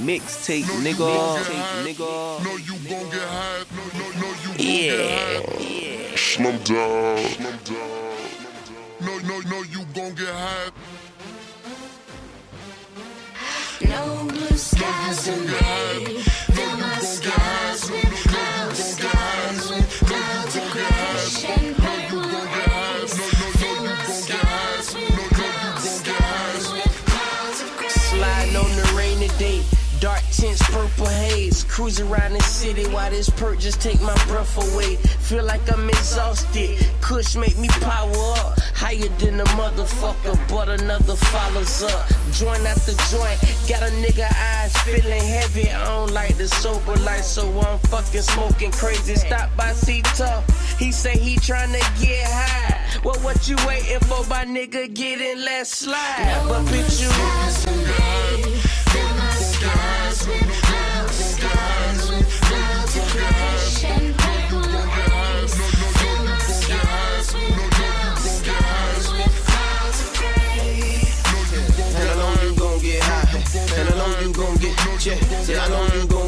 Mixtape, nigga. nigga. No, you gon' get high. No, no, no, you gon' Yeah. get high. yeah. Slum down. Slum down. No, no, no, you gon' get high. No blue skies gon' for get No, you Fill my gon' get skies high. with No, clouds, you gon' get high. skies with clouds of crash and purple haze. Fill my skies with clouds, skies with clouds of gray. Sliding on the rainy day. Tints, purple haze. Cruise around the city while this perk just take my breath away. Feel like I'm exhausted. Kush make me power up. Higher than a motherfucker, but another follows up. Joint after joint, got a nigga eyes feeling heavy. I don't like the sober life, so I'm fucking smoking crazy. Stop by C Tuff. He say he tryna get high. Well, what you waiting for, my nigga? Get in, let's slide. But bitch, you.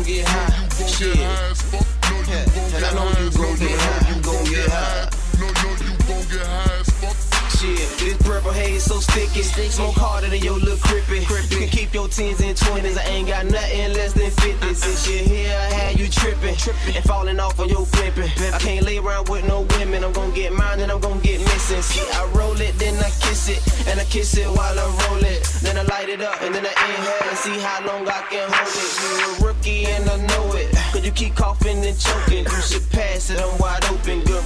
Gon' get high. Shit. And I know you gon' get high. You gon' get high. No, no, you gon' get high as fuck. Shit, this purple haze so sticky. Smoke harder than your little crippy. You can keep your teens and twenties. I ain't got nothing less than fifty. Since you're here, I had you tripping and falling off on your flipping. I can't lay around with no women. I'm gonna get mine and I'm gonna get missing. I roll it, then I kiss it, while I roll it. Then I light it up and then I inhale and see how long I can hold it. You're a rookie and I know it. Cause you keep coughing and choking. You should pass it, I'm wide open. Good